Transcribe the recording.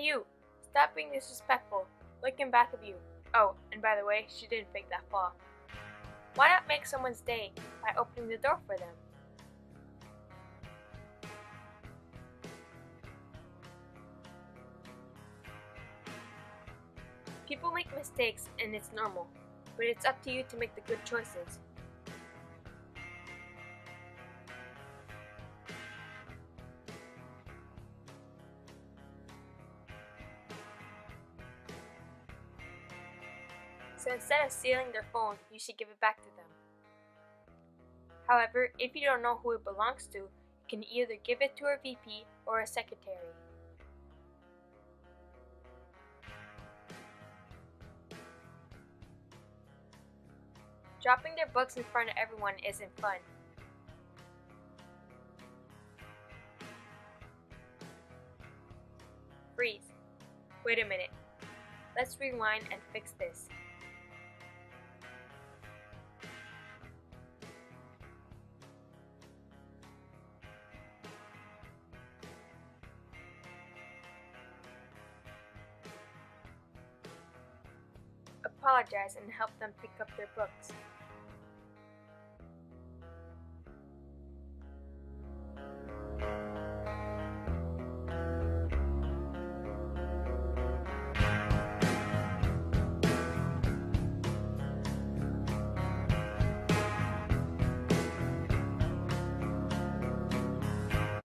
You! Stop being disrespectful. Look in back of you. Oh, and by the way, she didn't fake that fall. Why not make someone's day by opening the door for them? People make mistakes and it's normal, but it's up to you to make the good choices. So instead of stealing their phone, you should give it back to them. However, if you don't know who it belongs to, you can either give it to a VP or a secretary. Dropping their books in front of everyone isn't fun. Freeze. Wait a minute. Let's rewind and fix this. Apologize and help them pick up their books.